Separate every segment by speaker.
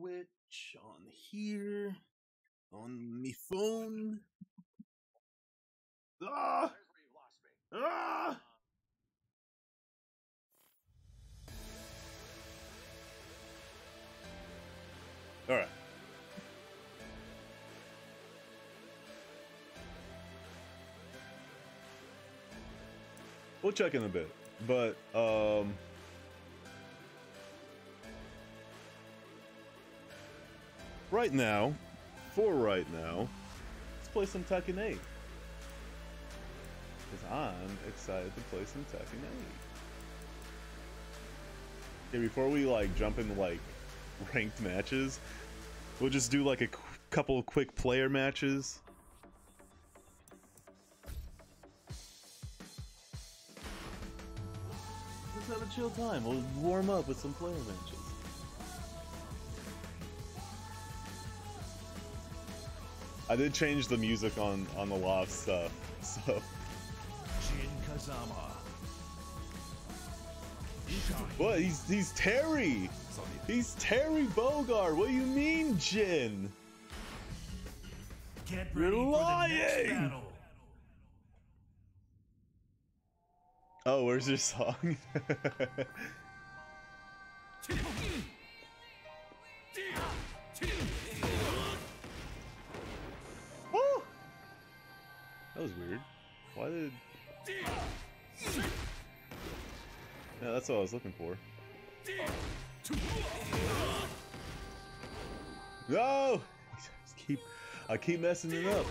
Speaker 1: Twitch, on here, on me phone. Ah! Ah! All right. We'll check in a bit, but um. Right now, for right now, let's play some Tekken 8. Because I'm excited to play some Tekken 8. Okay, before we like jump into like ranked matches, we'll just do like a couple quick player matches. Just have a chill time. We'll warm up with some player matches. I did change the music on on the loft stuff, so.
Speaker 2: Jin Kazama.
Speaker 1: What? He's he's Terry. He's Terry Bogard. What do you mean, Jin?
Speaker 2: Get
Speaker 1: You're
Speaker 2: ready next
Speaker 1: lying! Oh, where's your song? That was weird. Why did? Yeah, that's what I was looking for. No! Just keep, I keep messing it up.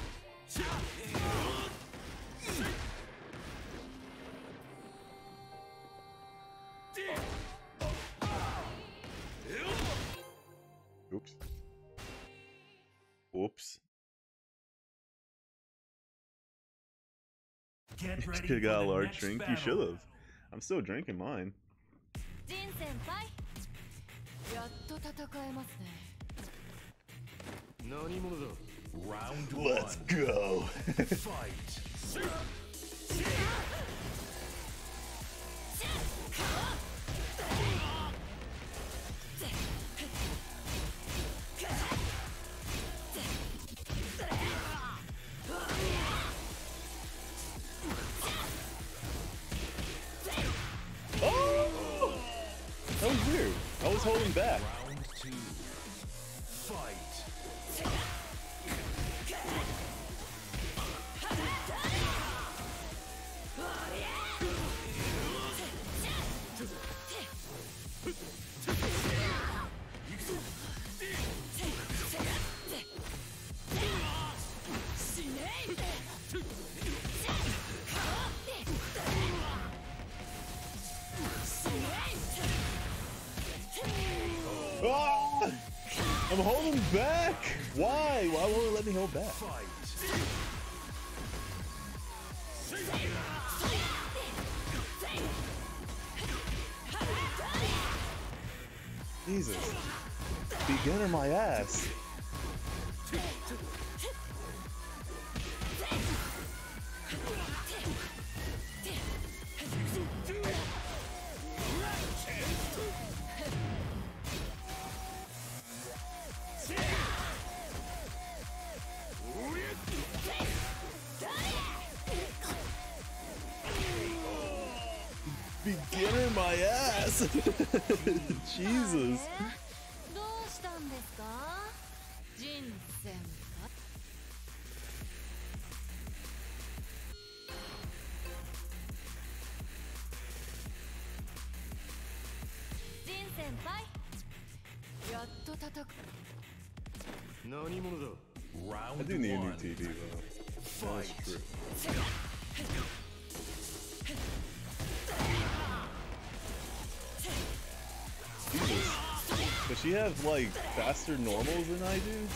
Speaker 2: Get ready you
Speaker 1: got a large drink.
Speaker 2: Battle.
Speaker 1: You should have. I'm still drinking mine.
Speaker 2: Round
Speaker 1: Let's go.
Speaker 2: Fight.
Speaker 1: Holding back. Won't it Jesus. like faster normals than I do?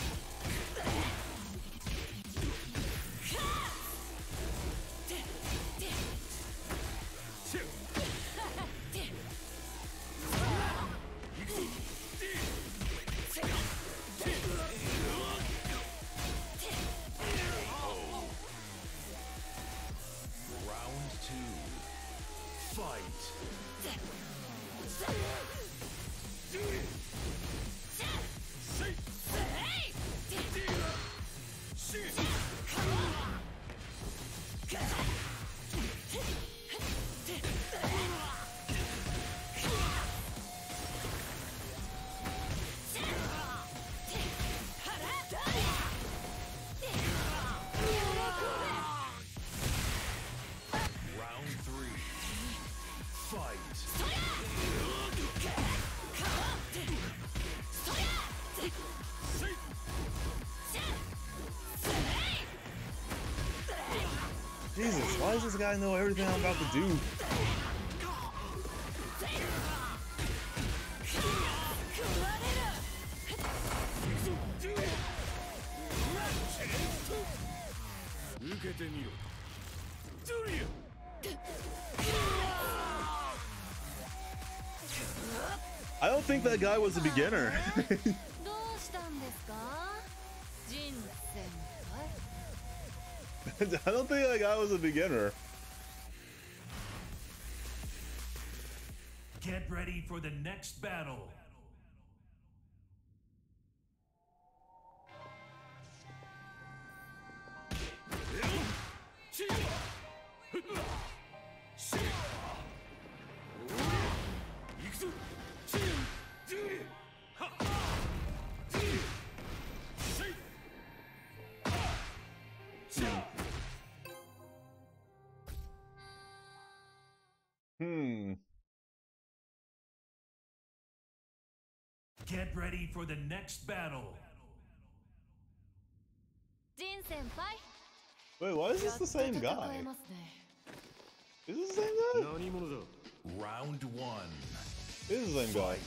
Speaker 1: Does this guy know everything I'm about to do? I don't think that guy was a beginner. I don't think that guy was a beginner.
Speaker 2: Get ready for the next battle. Get ready for the next battle.
Speaker 3: Jin senpai.
Speaker 1: Wait, why is this the same guy? Is this the same guy?
Speaker 2: Round one.
Speaker 1: Is the same guy?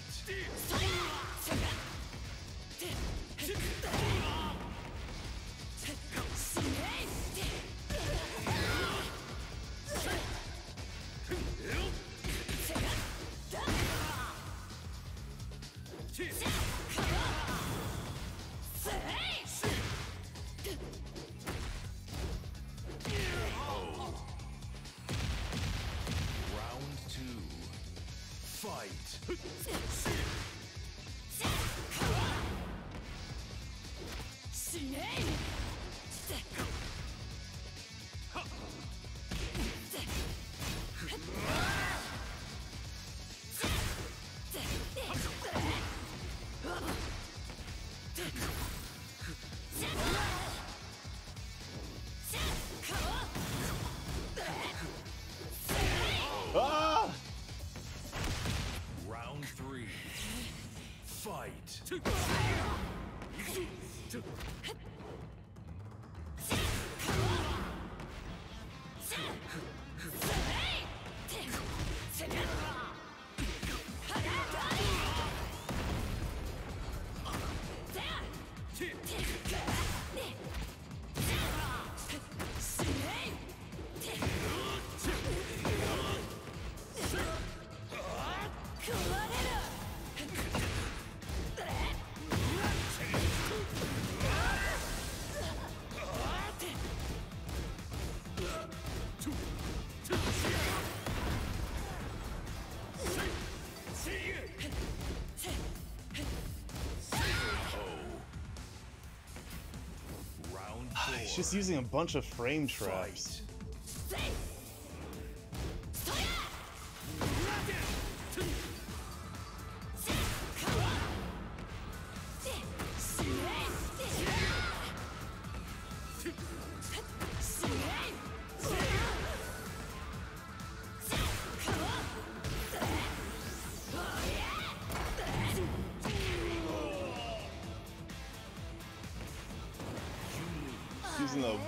Speaker 1: Just using a bunch of frame traps.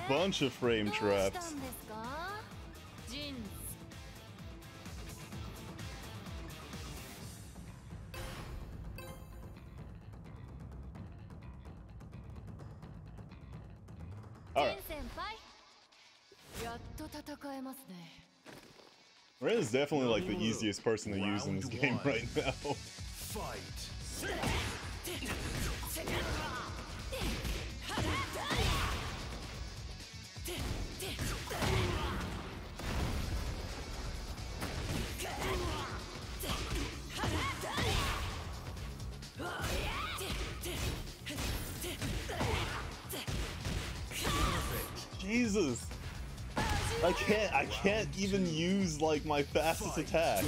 Speaker 1: bunch of frame traps. Alright. Red is definitely like the easiest person to use in this game right now. My fastest attack.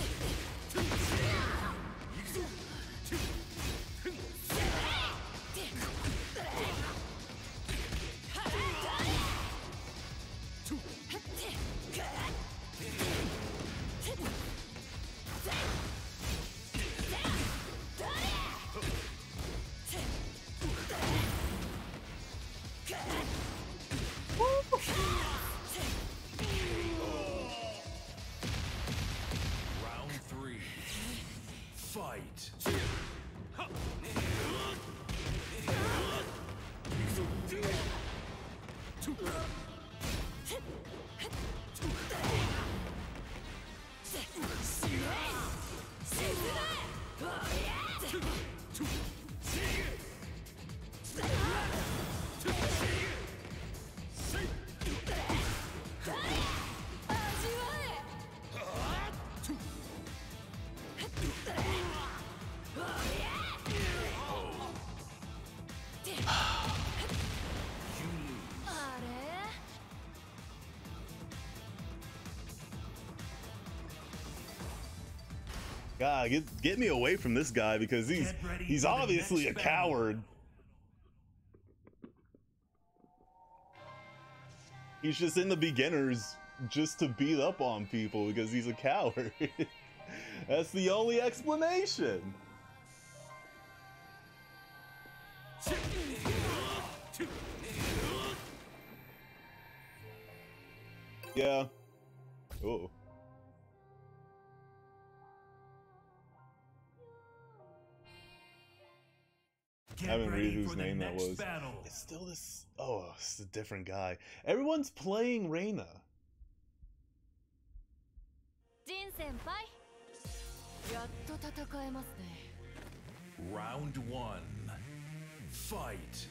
Speaker 1: God, get get me away from this guy because he's he's obviously a coward. He's just in the beginners just to beat up on people because he's a coward. That's the only explanation.
Speaker 2: his
Speaker 1: name that was.
Speaker 2: Battle.
Speaker 1: It's still this. Oh, it's a different guy. Everyone's playing Reina.
Speaker 3: Jin senpai,
Speaker 2: Round one. Fight.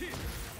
Speaker 2: Round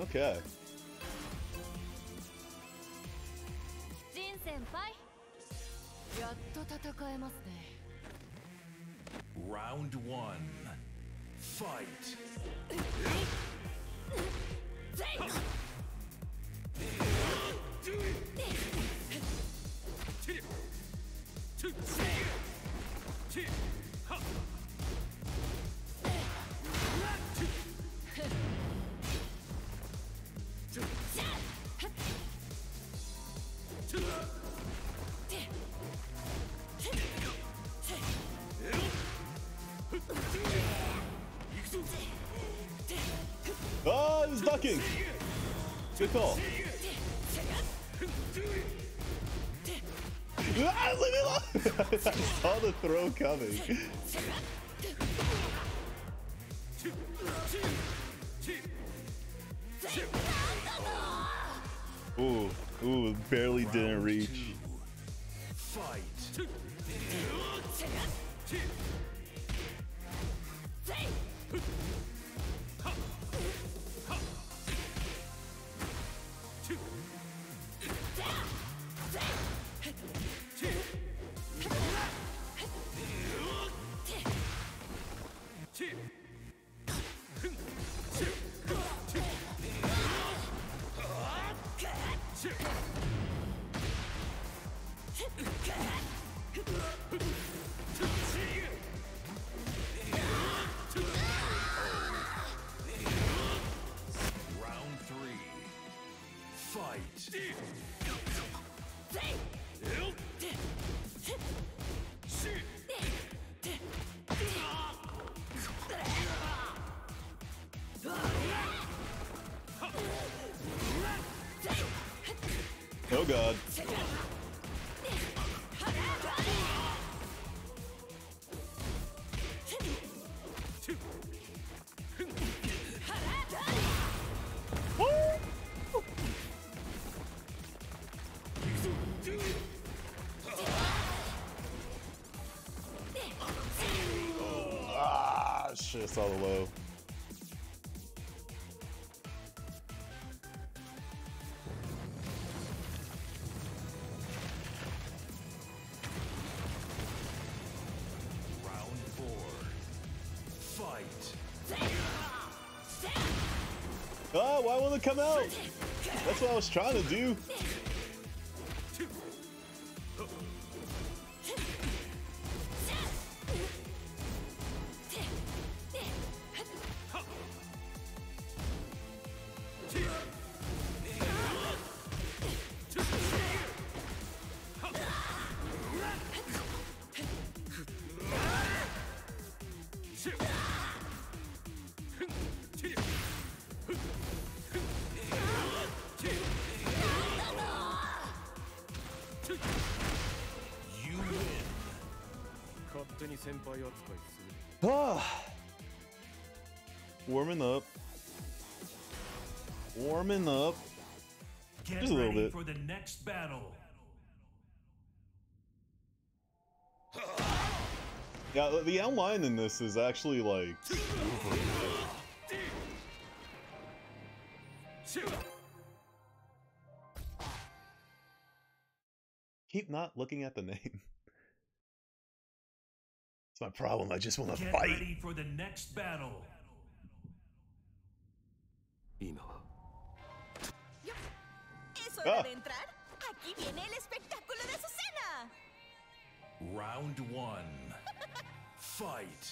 Speaker 1: Okay.
Speaker 2: Round one. Fight.
Speaker 1: Good call. Ah, leave me! I saw the throw coming. Ooh, ooh, barely didn't reach. God. Ah, shit, saw the low. Come out? That's what I was trying to do. Warming up.
Speaker 2: Get
Speaker 1: Just a little bit.
Speaker 2: for the next battle.
Speaker 1: Yeah, the- the outline in this is actually like keep not looking at the name. It's my problem. I just want to fight.
Speaker 2: ready for the next battle.
Speaker 4: 今は
Speaker 3: Es hora
Speaker 1: Ah.
Speaker 3: de entrar. Aquí viene el espectáculo de su cena.
Speaker 2: Round one. Fight.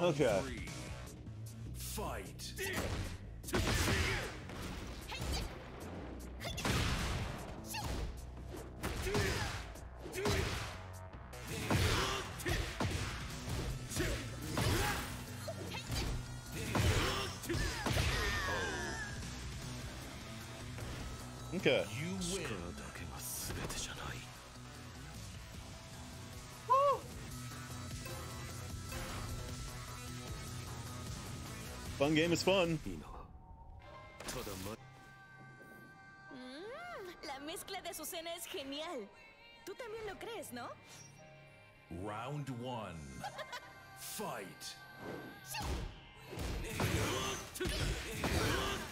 Speaker 1: Okay. Game is fun.
Speaker 3: Mm, la mezcla de es genial. Tú también lo crees, ¿no?
Speaker 2: Round one. Fight.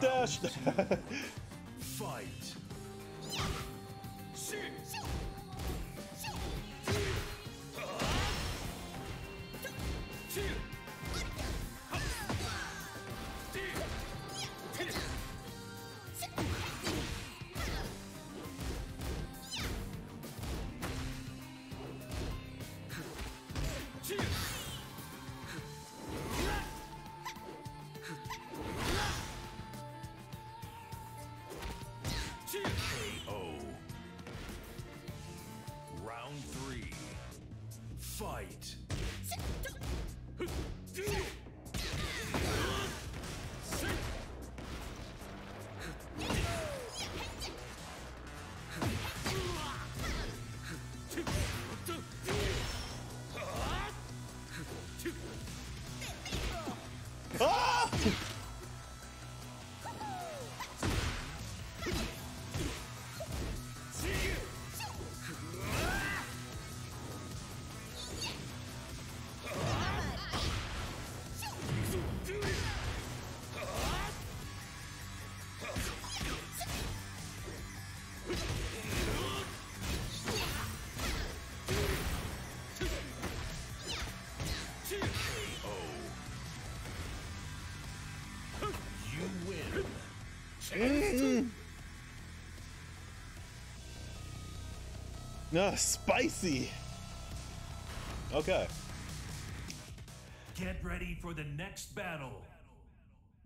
Speaker 1: dash! Ah, spicy! Okay.
Speaker 2: Get ready for the next battle.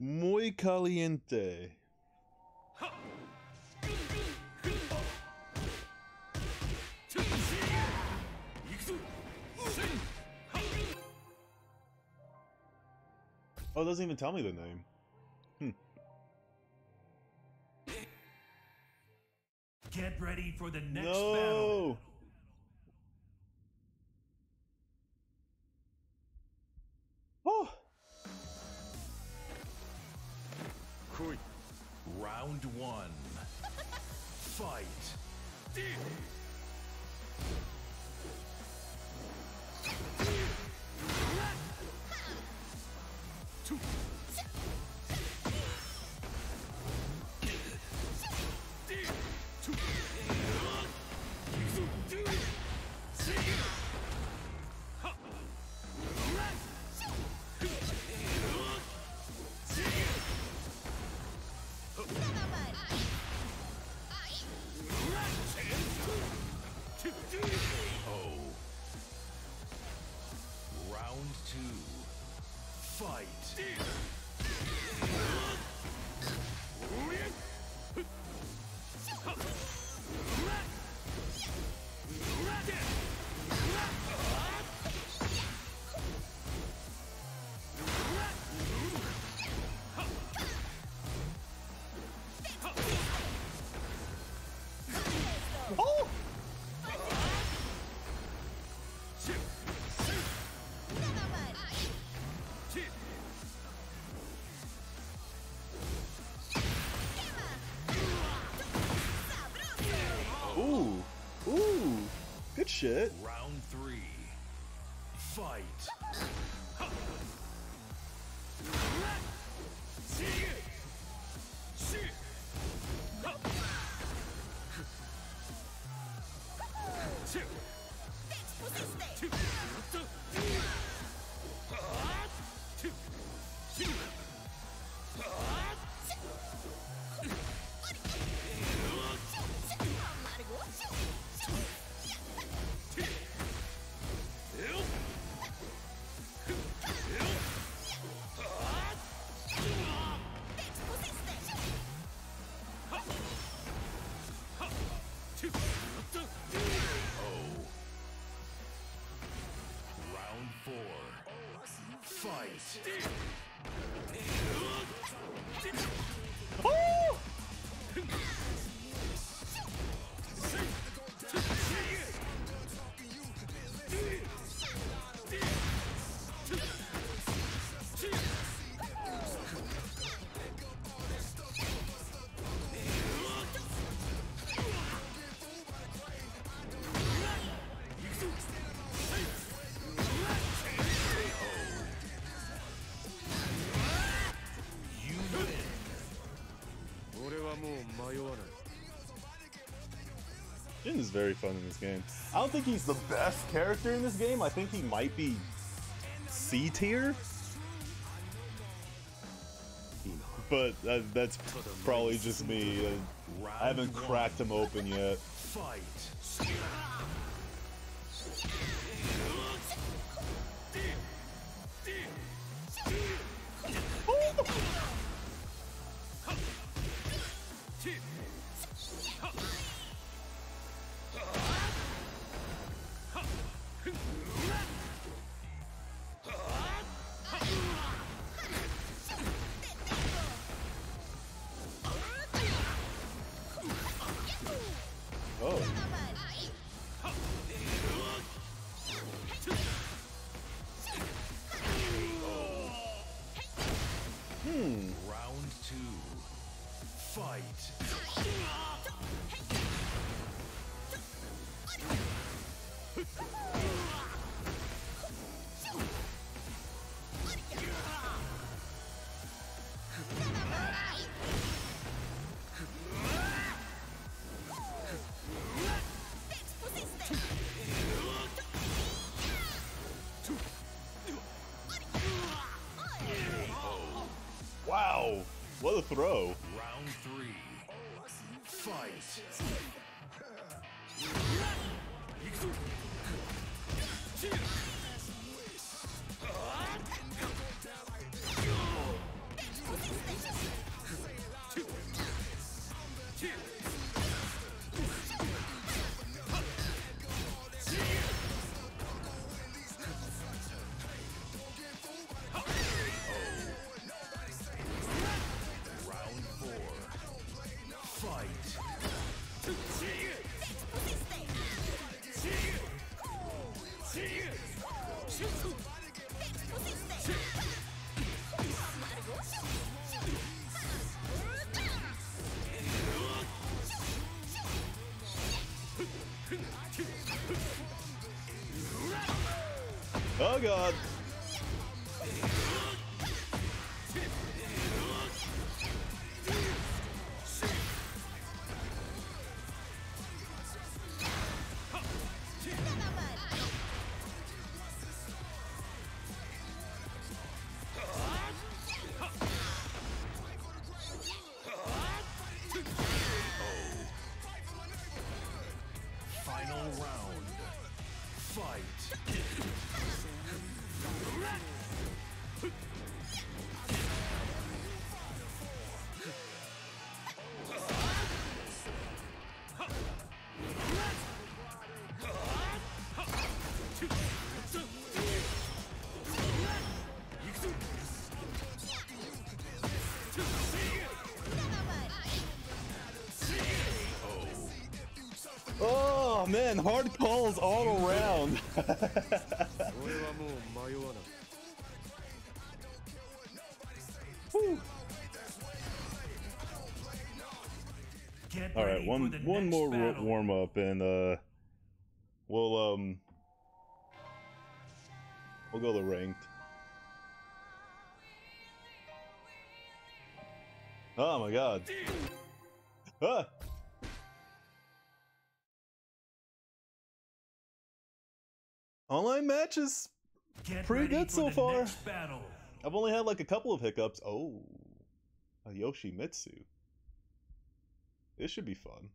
Speaker 1: Muy caliente. Oh, it doesn't even tell me the name.
Speaker 2: Round one. Fight.
Speaker 1: Shit.
Speaker 2: Fight.
Speaker 1: Jin is very fun in this game. I don't think he's the best character in this game. I think he might be C tier. But uh, that's probably just me. Uh, I haven't cracked him open yet.
Speaker 2: Fight.
Speaker 1: Throw. Oh god. Oh man, hard calls all around. all right, one one more
Speaker 2: battle.
Speaker 1: warm up, and uh, we'll um, we'll go to ranked. Oh my god. Ah. Matches.
Speaker 2: Get
Speaker 1: pretty good so far. I've only had like a couple of hiccups. Oh, a Yoshimitsu. This should be fun.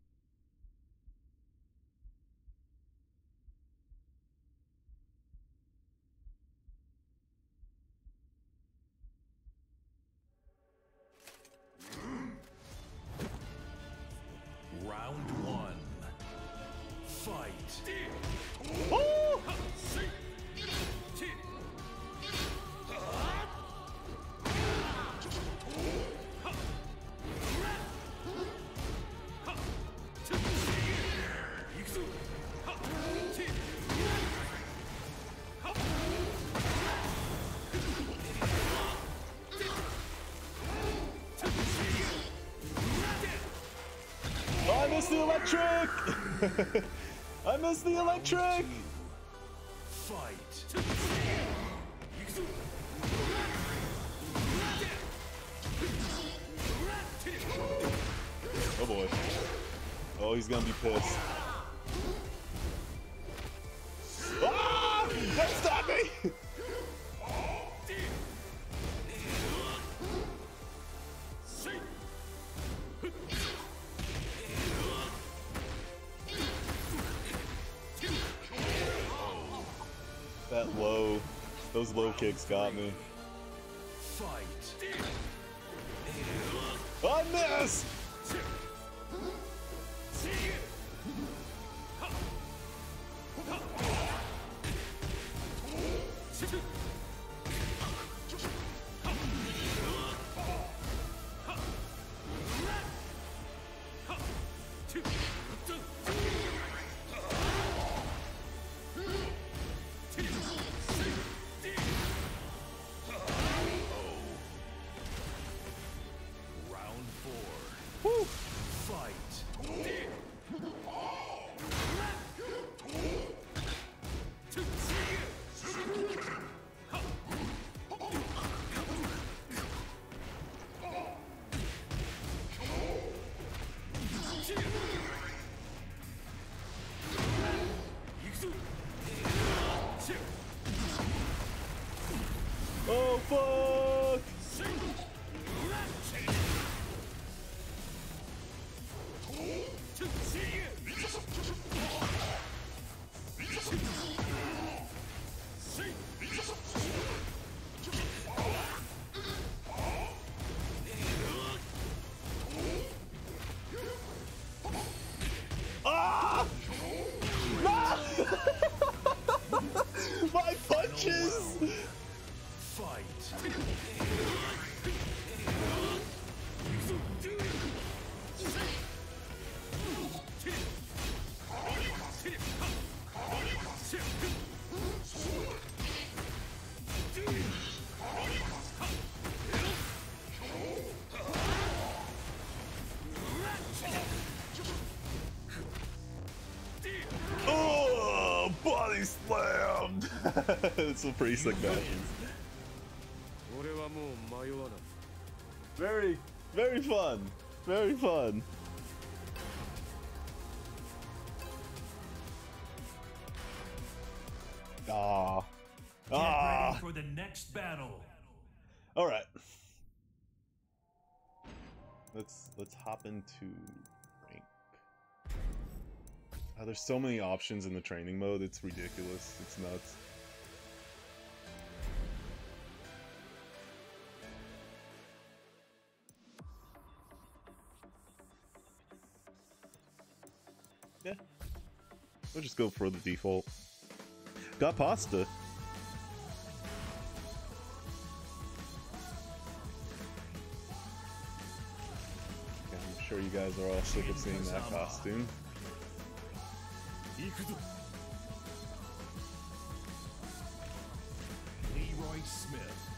Speaker 2: Round one. Fight.
Speaker 1: I missed the electric!
Speaker 2: Fight.
Speaker 1: Oh boy. Oh, he's gonna be pissed. Low kicks got me.
Speaker 2: Fight.
Speaker 1: I miss! it's a pretty sick
Speaker 4: matches.
Speaker 1: Very, very fun. Very fun. Ah. Ah.
Speaker 2: for the next battle.
Speaker 1: All right. Let's let's hop into rank. Oh, there's so many options in the training mode. It's ridiculous. It's nuts. go for the default. Got pasta. I'm sure you guys are all sick of seeing that costume.
Speaker 2: Leroy Smith.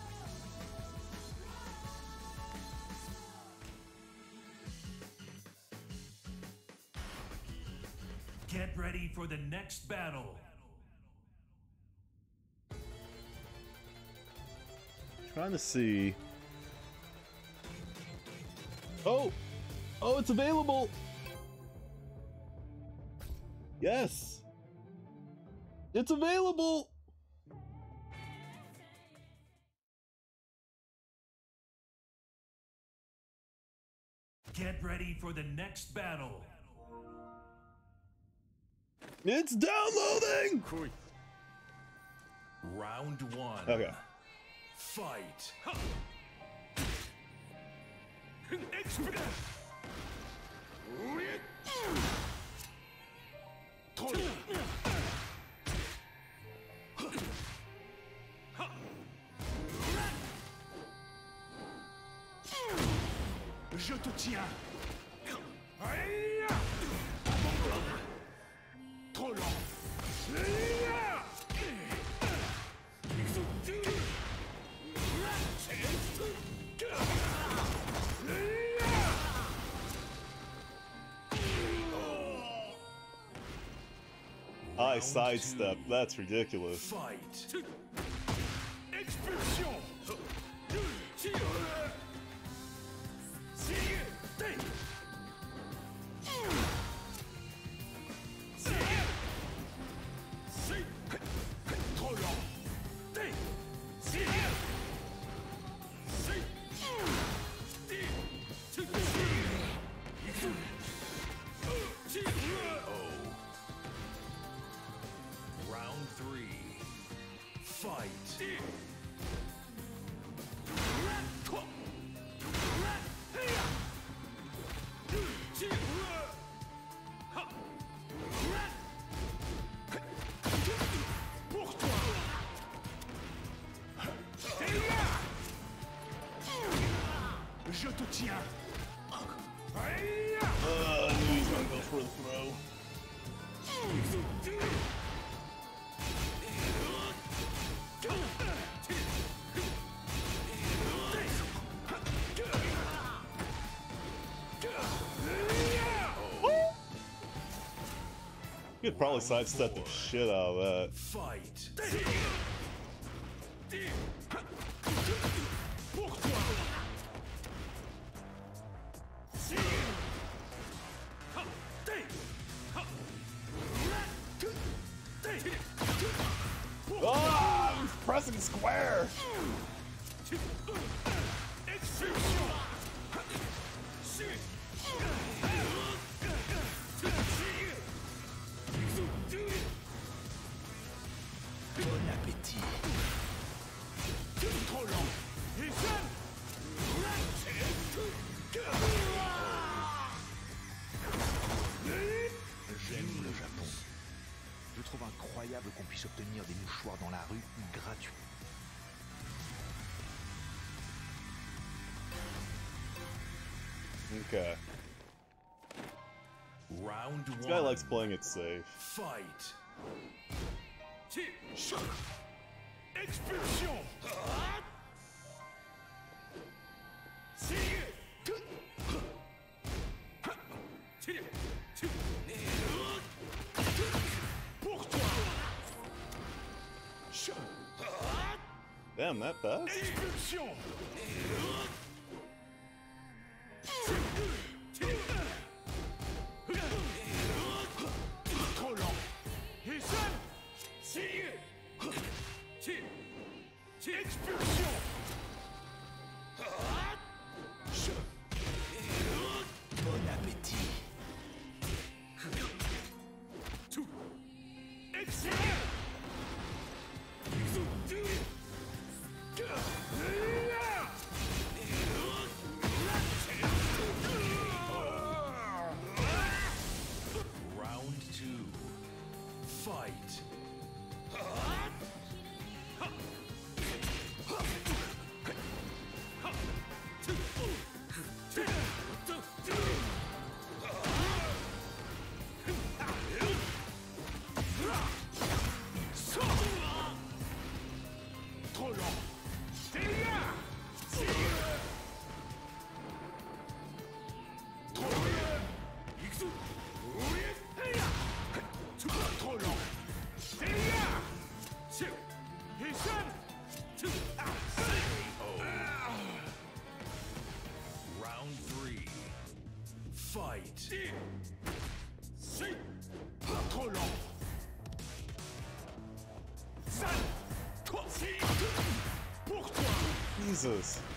Speaker 2: The next battle.
Speaker 1: Trying to see. Oh! Oh, it's available! Yes! It's available!
Speaker 2: Get ready for the next battle.
Speaker 1: It's downloading!
Speaker 4: 来い
Speaker 2: Round one.
Speaker 1: Okay.
Speaker 2: Fight.
Speaker 1: Sidestep. That's ridiculous.
Speaker 2: Fight.
Speaker 5: fight.
Speaker 2: probably sidestepped the shit out of that.
Speaker 5: Fight.
Speaker 2: guy likes playing it safe.
Speaker 5: Fight.
Speaker 1: Expulsion.
Speaker 2: Damn, that fast? Jesus.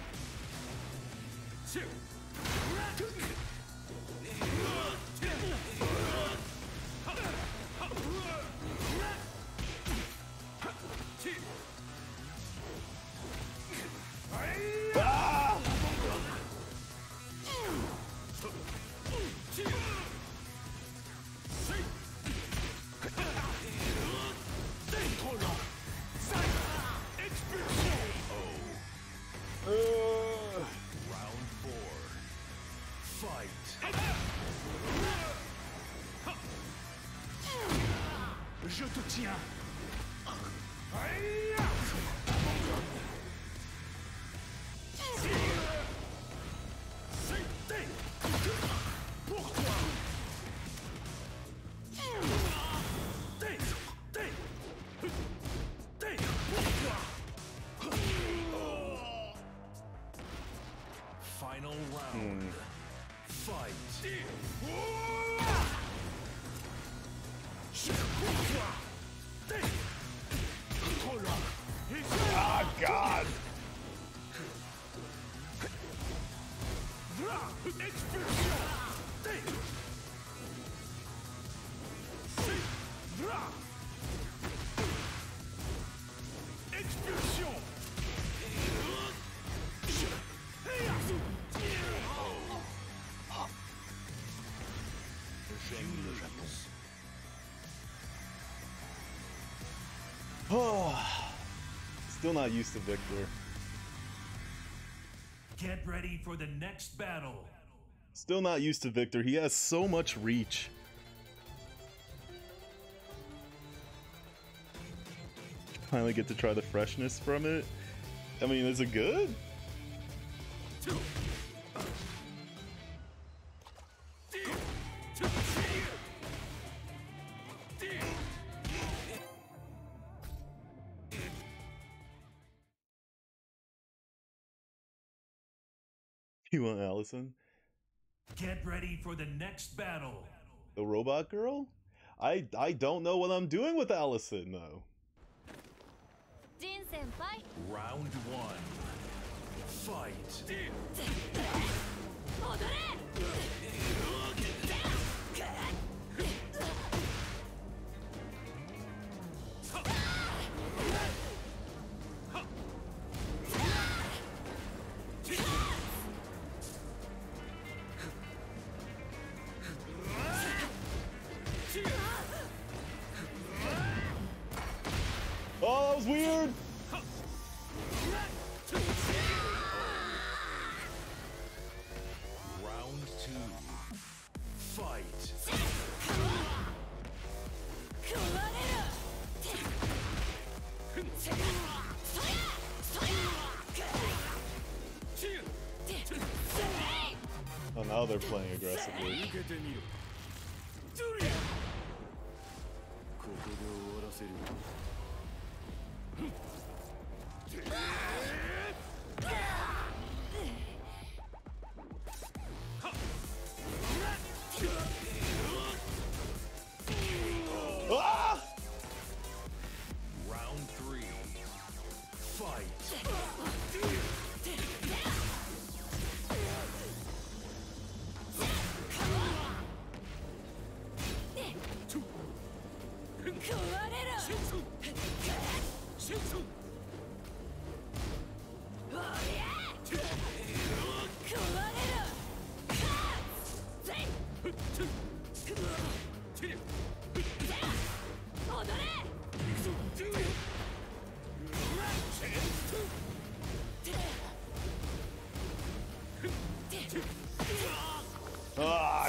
Speaker 1: Tiens Still not used to Victor.
Speaker 2: Get ready for the next battle.
Speaker 1: Still not used to Victor. He has so much reach. Finally get to try the freshness from it. I mean, is it good? want, Allison?
Speaker 2: Get ready for the next battle.
Speaker 1: The robot girl? I I don't know what I'm doing with Allison though.
Speaker 3: Jin senpai.
Speaker 2: Round one. Fight.
Speaker 1: playing aggressively.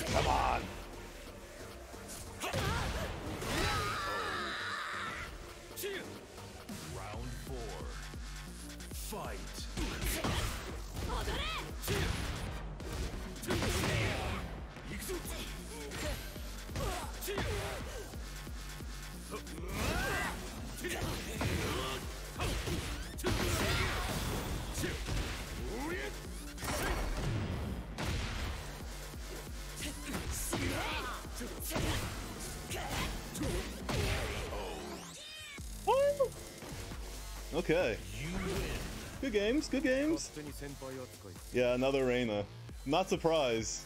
Speaker 1: Come on. Okay. Good games, good games. Yeah, another Reina. Not surprised.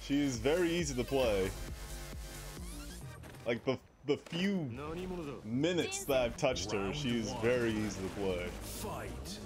Speaker 1: She's very easy to play. Like, the, the few minutes that I've touched her, she's very easy to play.
Speaker 2: Fight.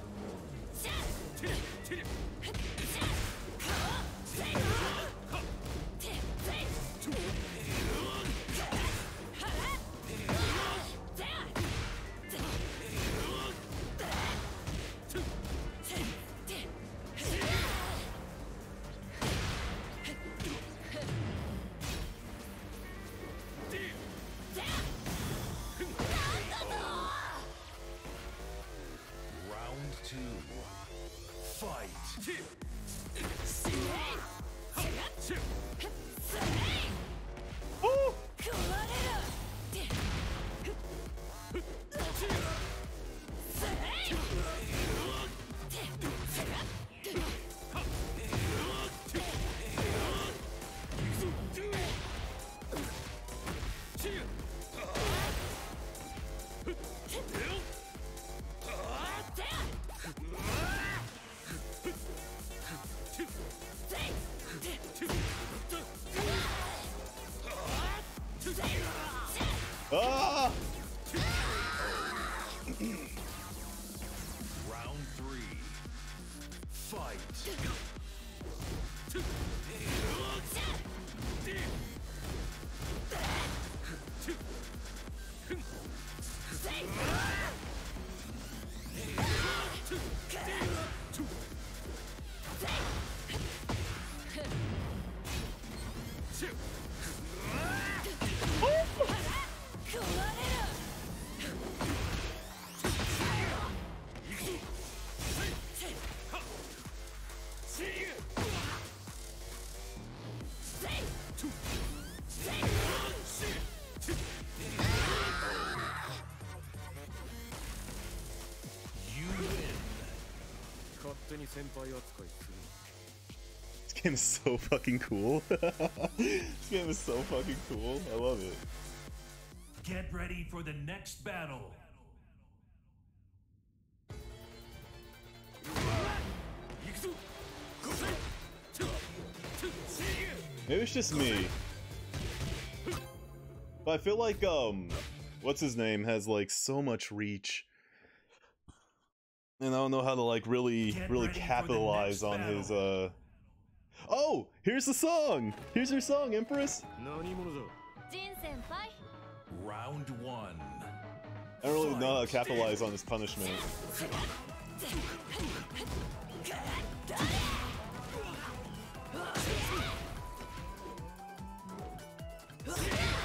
Speaker 1: This game is so fucking cool. this game is so fucking cool. I love it.
Speaker 2: Get ready for the next battle.
Speaker 1: Maybe it's just me. But I feel like, um, what's his name has like so much reach and I don't know how to like really
Speaker 2: Get
Speaker 1: really capitalize on his uh Oh, here's the song. Here's your song, Empress.
Speaker 2: Round 1.
Speaker 1: I don't really know how to capitalize on his punishment.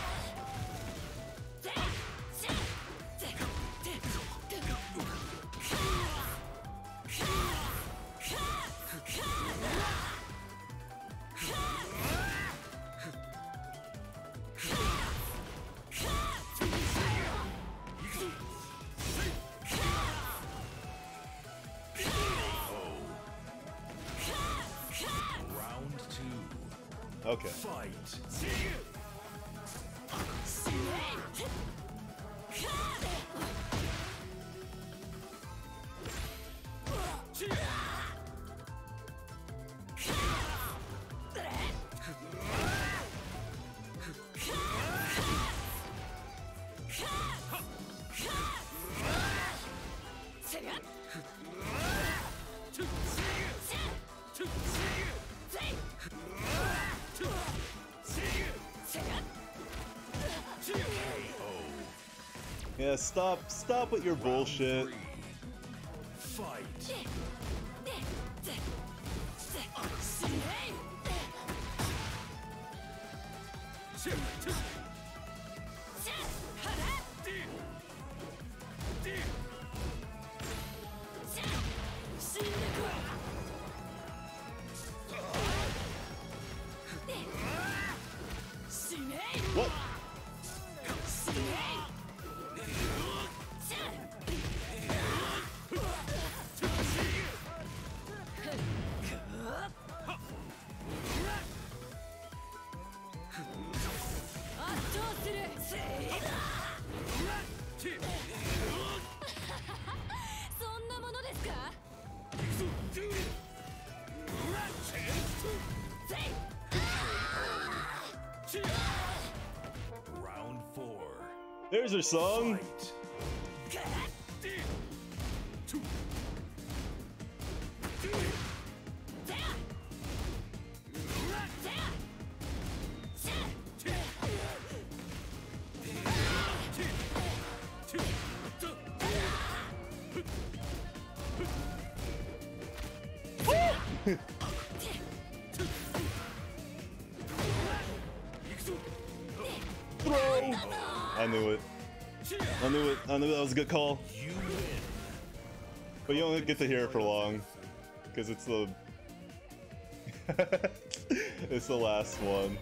Speaker 1: stop stop with your bullshit. There's her song. Call.
Speaker 2: You.
Speaker 1: But you don't get to hear it for long. Because it's the. it's the last one.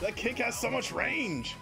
Speaker 1: That kick has so much range.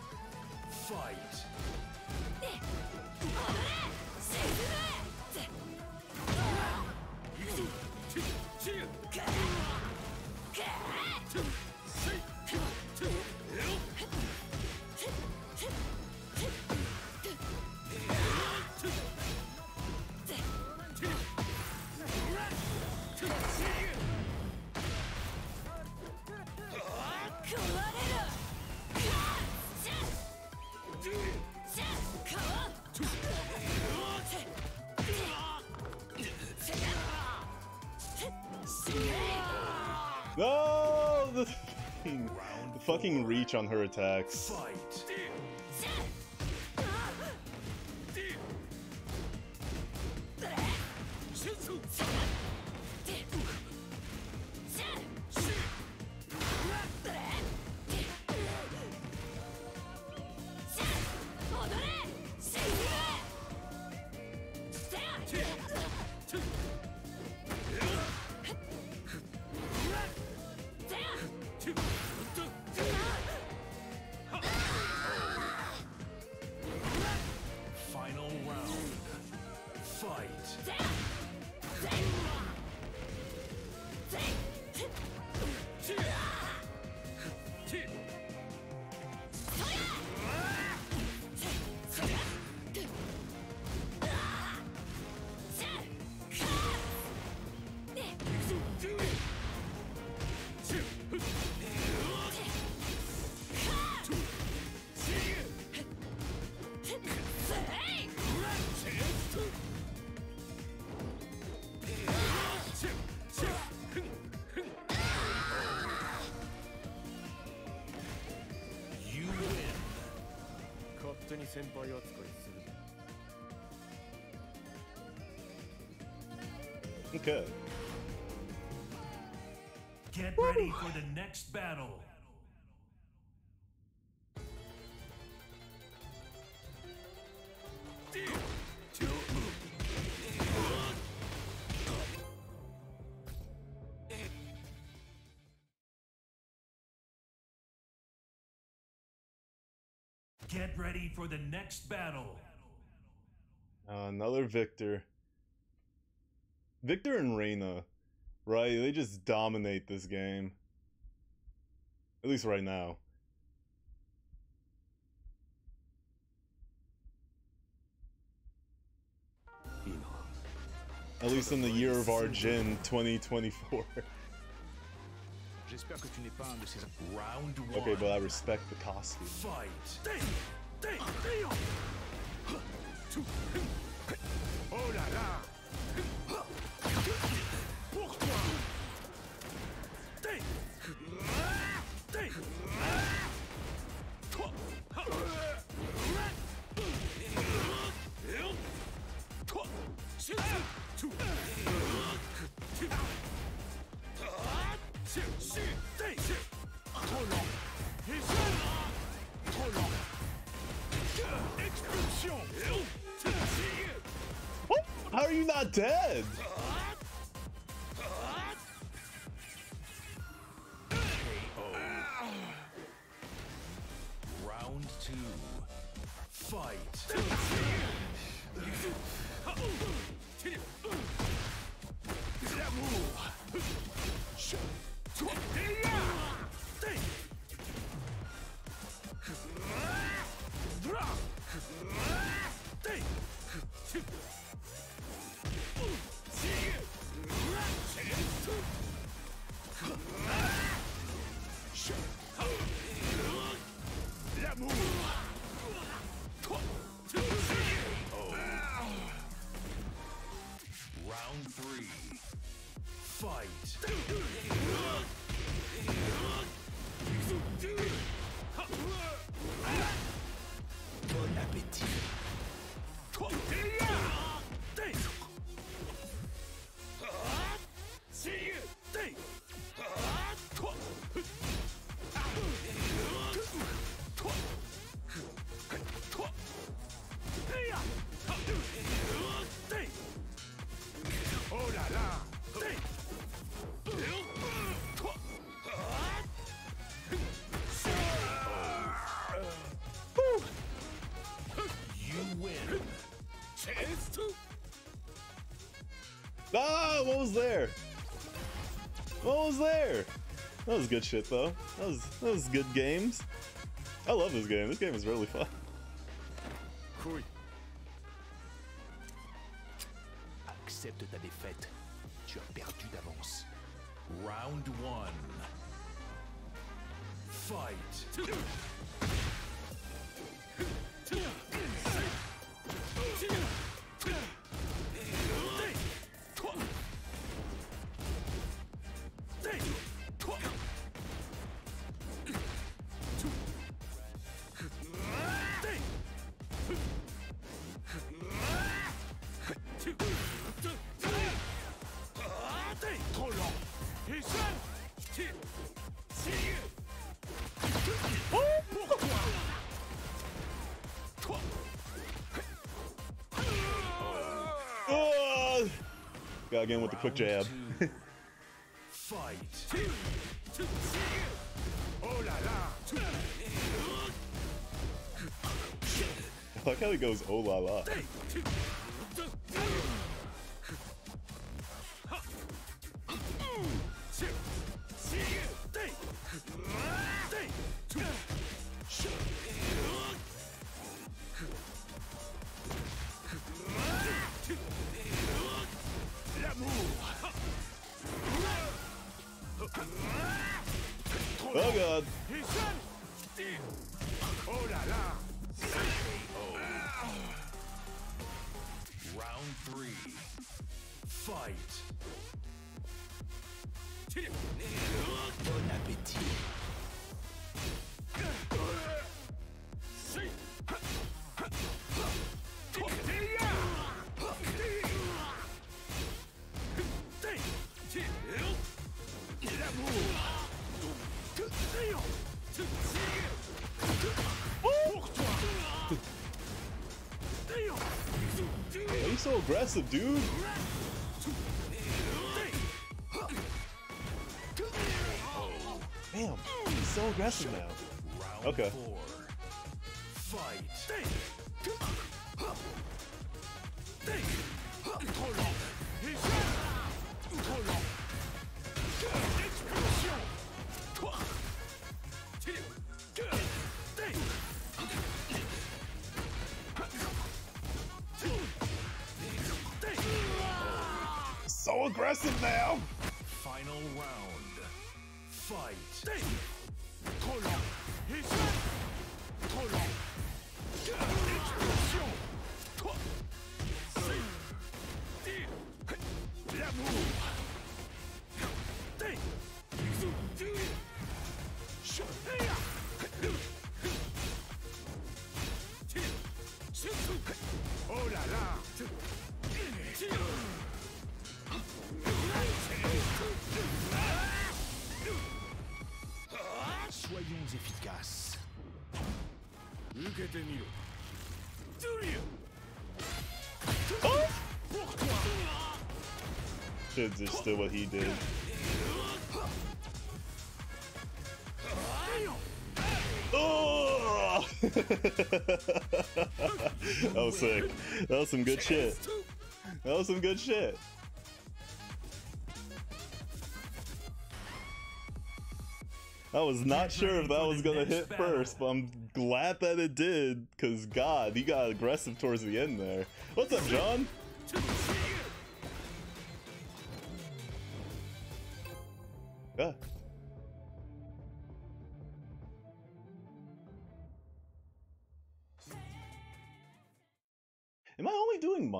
Speaker 1: Attacks.
Speaker 2: Fight. Next battle. Get ready for the next battle.
Speaker 1: Another Victor. Victor and Reina, right? They just dominate this game. At least right now. At least in the year of our Jin 2024.
Speaker 5: J'espère que tu n'es pas un de ces...
Speaker 2: Round one.
Speaker 1: okay, but I respect the costume.
Speaker 2: Fight.
Speaker 4: Oh là là
Speaker 1: How are you not dead?
Speaker 2: Round two. Fight.
Speaker 1: Ah, what was there? What was there? That was good shit though. That was that was good games. I love this game. This game is really fun. Quick jab.
Speaker 2: Round two. Fight.
Speaker 1: I like how he goes oh la la. Aggressive, dude? Damn, he's so aggressive now. Okay. Aggressive now. What he did. Oh! that was sick. That was some good shit. That was some good shit. I was not sure if that was gonna hit first, but I'm glad that it did, cause God, he got aggressive towards the end there. What's up, John?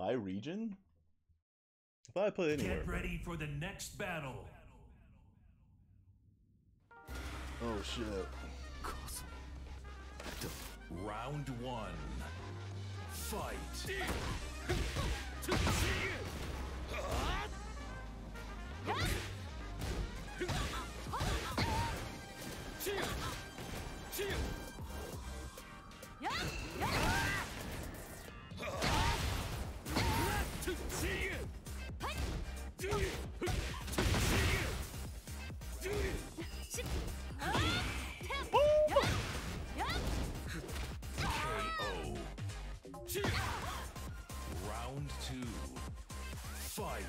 Speaker 1: My region? I thought I put it anywhere.
Speaker 2: Get ready for the next battle.
Speaker 1: Oh shit.
Speaker 2: Round one. Fight. Round two. Fight.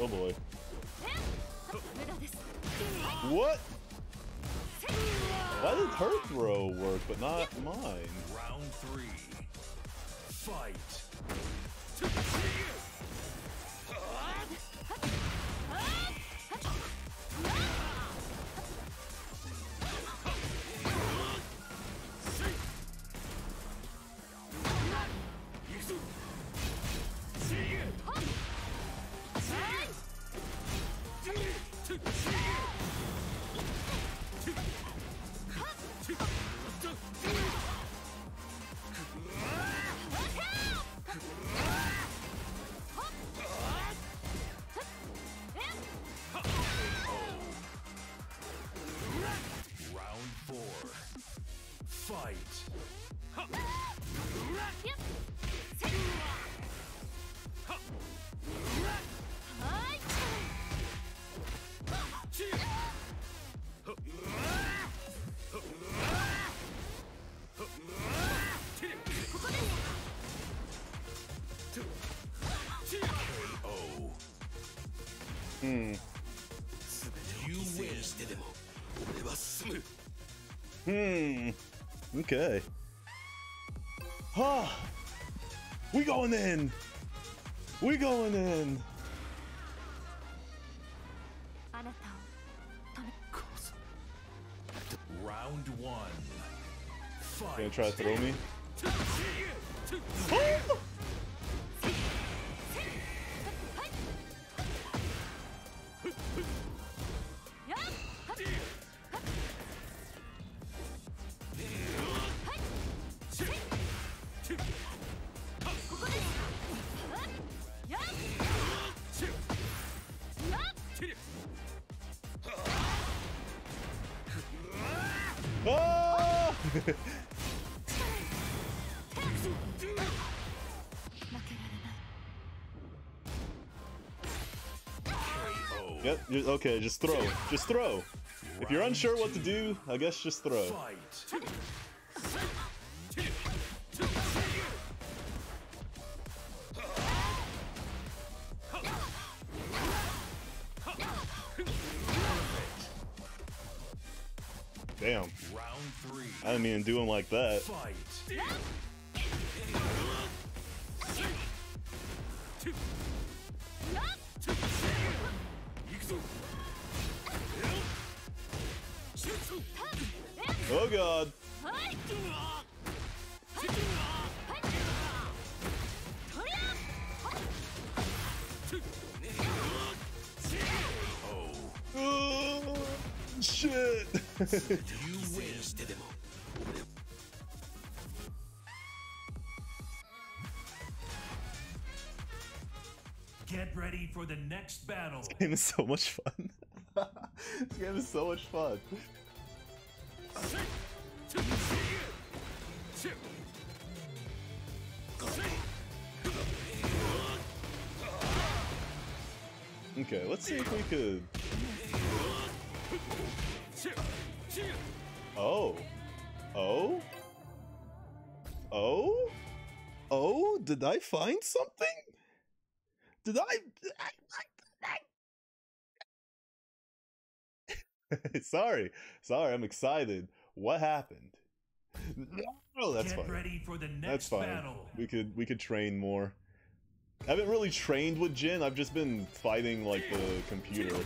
Speaker 1: Oh boy. What? Her throw work, but not mine?
Speaker 2: Round three. Fight.
Speaker 1: Okay. Huh. We going in. We going in.
Speaker 2: Round one. Fight.
Speaker 1: Gonna try to throw me. You- Okay, just throw. Just throw. If you're unsure what to do, I guess just throw. Damn.
Speaker 2: Round three.
Speaker 1: I didn't mean to do him like that.
Speaker 2: Fight.
Speaker 1: Oh god. Oh, shit.
Speaker 2: Get ready for the next battle.
Speaker 1: This game is so much fun. this game is so much fun. Okay, let's see if we could. Oh. Oh? Oh? Oh? Did I find something? Did I? Sorry. Sorry, I'm excited. What happened? Oh, that's
Speaker 2: Get
Speaker 1: fine.
Speaker 2: ready for the next
Speaker 1: That's fine.
Speaker 2: battle.
Speaker 1: We could we could train more. I haven't really trained with Jin. I've just been fighting like the computer.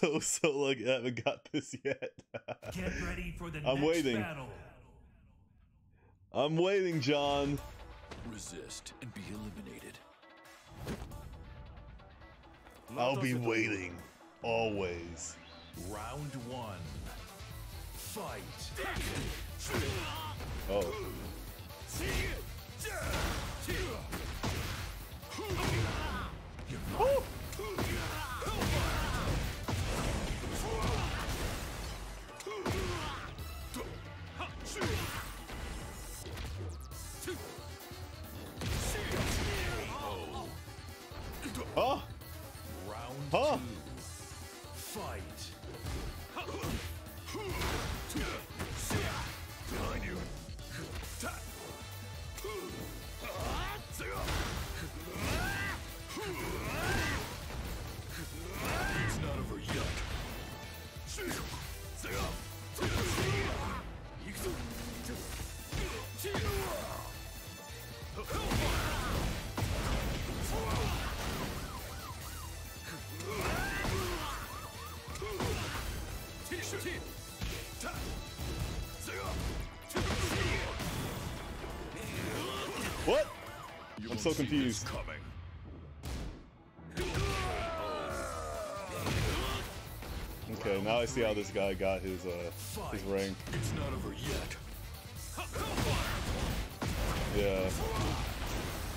Speaker 1: So so lucky I haven't got this yet.
Speaker 6: Get ready for the
Speaker 1: I'm
Speaker 6: next
Speaker 1: waiting.
Speaker 6: battle.
Speaker 1: I'm waiting, John.
Speaker 2: Resist and be eliminated.
Speaker 1: I'll be waiting. Always.
Speaker 7: Round one. Fight.
Speaker 1: Oh. Huh? Huh? I'm so confused. Okay, now I see how this guy got his uh his rank.
Speaker 2: It's not over yet.
Speaker 1: Yeah.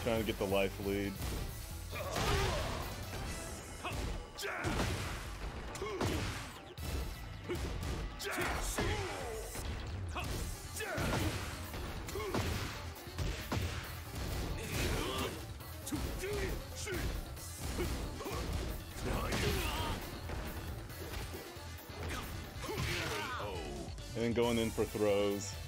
Speaker 1: Trying to get the life lead. Going in for throws.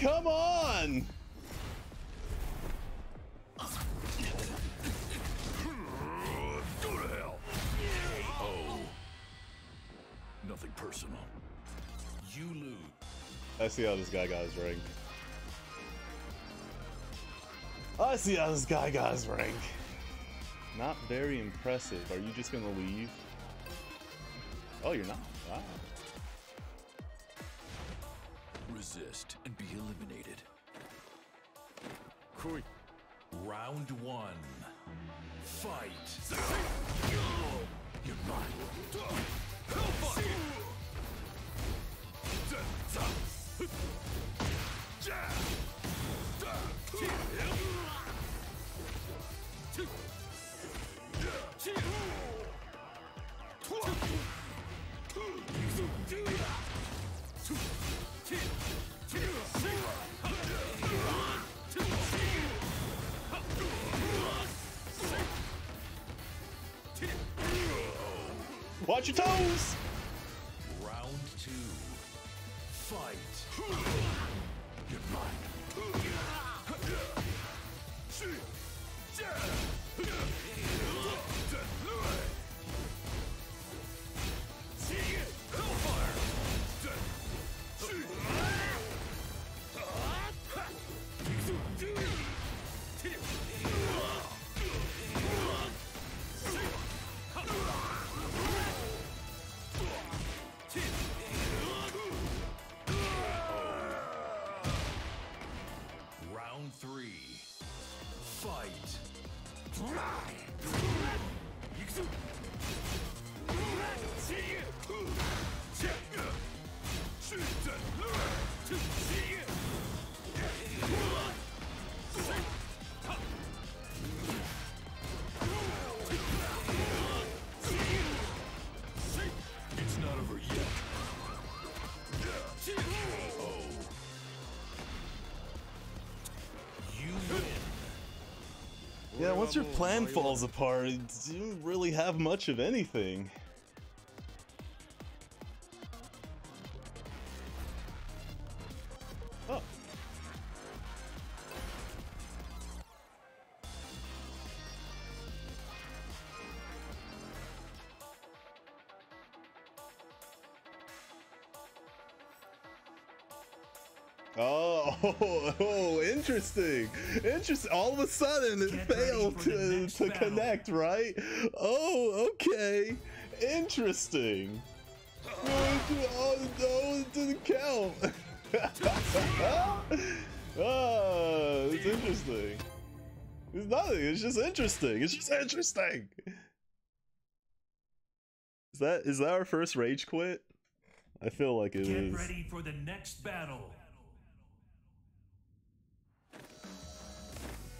Speaker 1: Come on!
Speaker 2: Go to hell. Oh. Nothing personal.
Speaker 7: You lose.
Speaker 1: I see how this guy got his rank. I see how this guy got his rank. Not very impressive. Are you just gonna leave? Oh, you're not. Wow.
Speaker 2: Resist and be eliminated.
Speaker 4: Koi.
Speaker 7: Round one. Fight.
Speaker 2: You're mine.
Speaker 1: Watch your toes! Once your plan falls apart, you don't really have much of anything. Oh, oh, oh, interesting. Interesting. All of a sudden, it
Speaker 2: Get
Speaker 1: failed to, to
Speaker 2: battle.
Speaker 1: connect, right? Oh, okay. Interesting. Oh, no, it didn't count. ah, it's interesting. It's nothing. It's just interesting. It's just interesting. Is that is that our first rage quit? I feel like it
Speaker 2: Get
Speaker 1: is.
Speaker 2: ready for the next battle.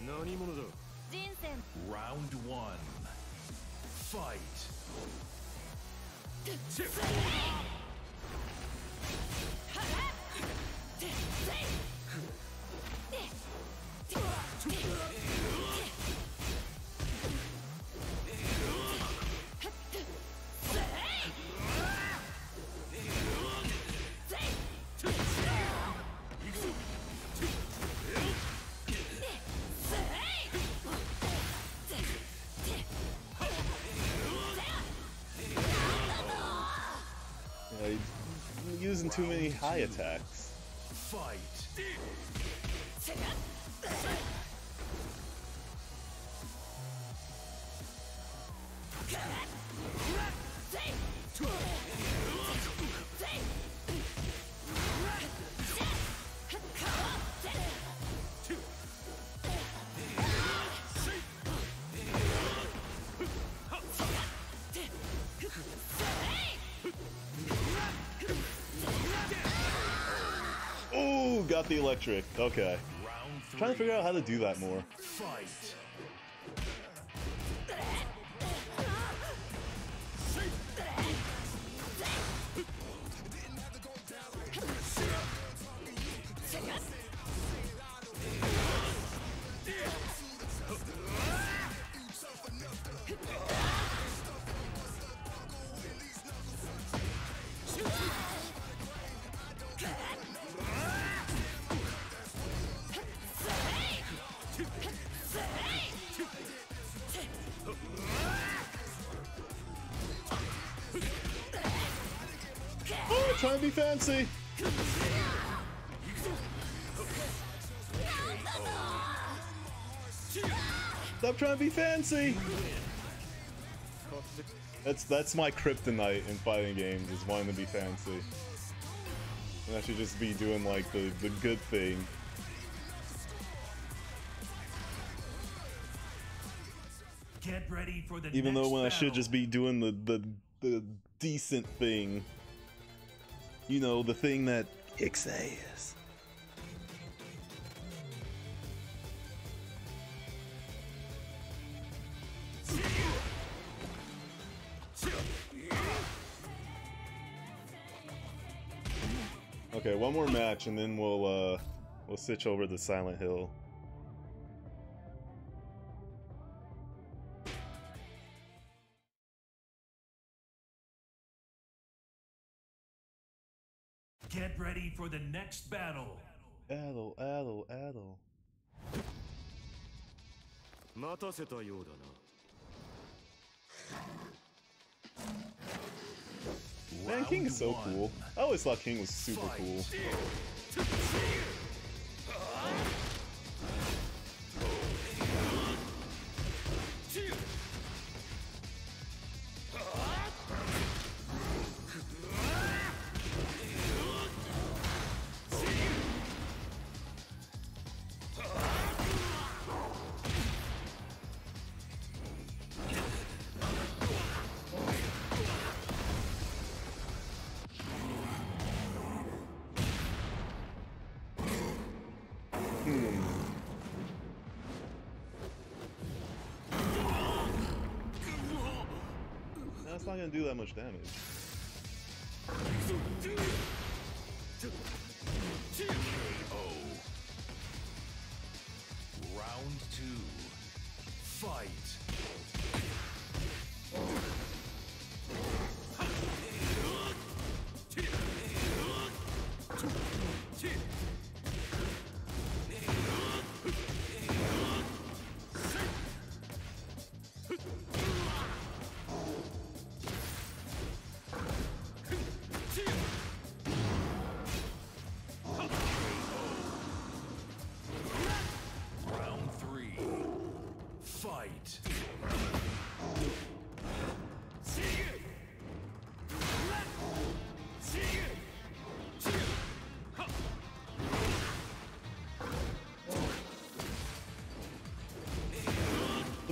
Speaker 4: 何者だ
Speaker 3: 人選
Speaker 2: Round one. Fight.
Speaker 1: Using too many high attacks.
Speaker 2: Fight.
Speaker 1: Got the electric. Okay. Trying to figure out how to do that more.
Speaker 2: Fight.
Speaker 1: Trying to be fancy. That's that's my kryptonite in fighting games is wanting to be fancy. And I should just be doing like the the good thing.
Speaker 2: Get ready for the
Speaker 1: Even though when I should just be doing the the the decent thing. You know, the thing that kicks ass. Okay, one more match and then we'll uh we'll switch over to Silent Hill.
Speaker 2: Get ready for the next battle.
Speaker 1: Addle, addle, addle.
Speaker 4: 待たせたようだな
Speaker 1: Man, King is so cool. I always thought King was super cool. Do that much damage.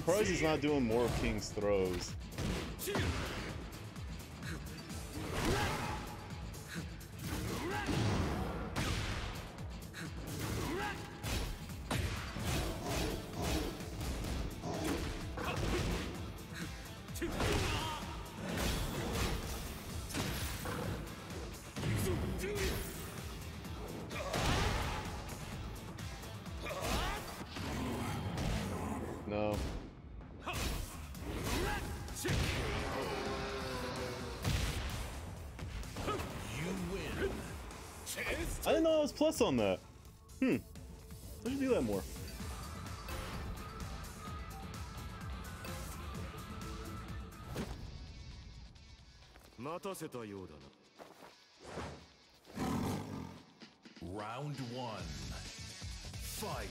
Speaker 1: Surprised he's not doing more of King's throws. plus on that. Hmm. I should do that more.
Speaker 2: Round one. Fight.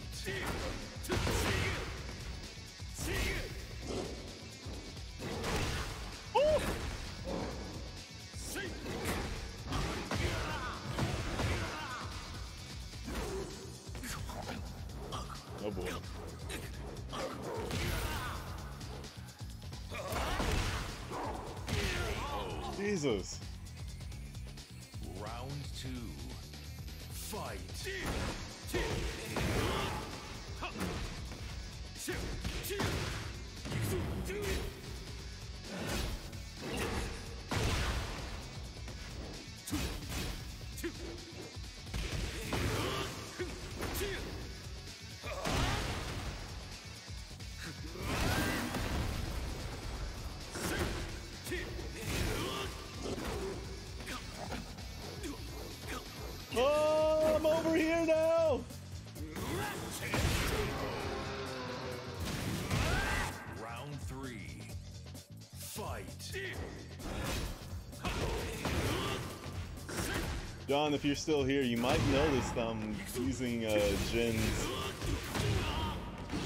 Speaker 1: John, if you're still here, you might notice I'm using uh, Jin's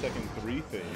Speaker 1: second three thing.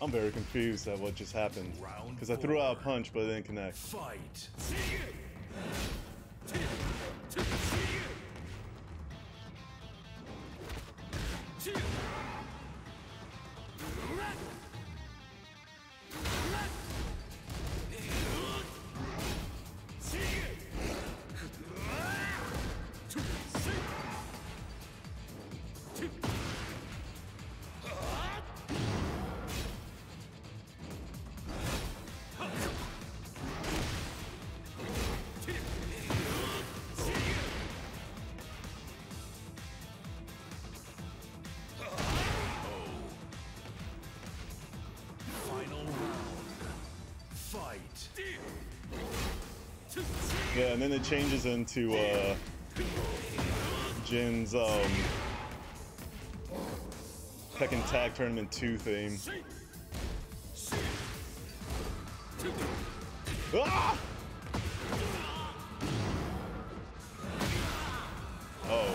Speaker 1: I'm very confused at what just happened. Because I threw out a punch, but it didn't connect.
Speaker 2: Fight.
Speaker 1: And then it changes into uh, Jin's um, Tekken Tag Tournament 2 theme. Ah! Oh.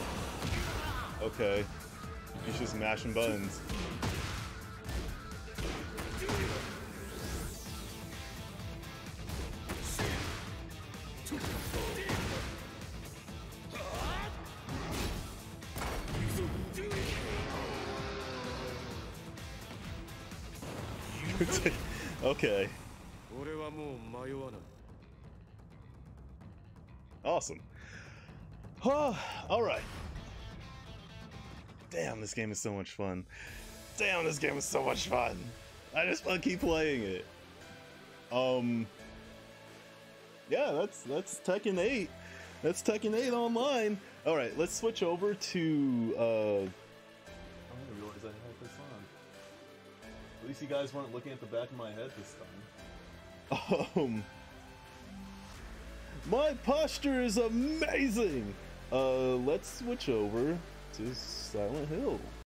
Speaker 1: Okay. He's just mashing buttons. This game is so much fun. Damn, this game is so much fun. I just want to keep playing it. Um. Yeah, that's that's Tekken 8. That's Tekken 8 online. All right, let's switch over to. Uh, I didn't realize I had this on. At least you guys weren't looking at the back of my head this time. Um. My posture is amazing. Uh, let's switch over to Silent Hill.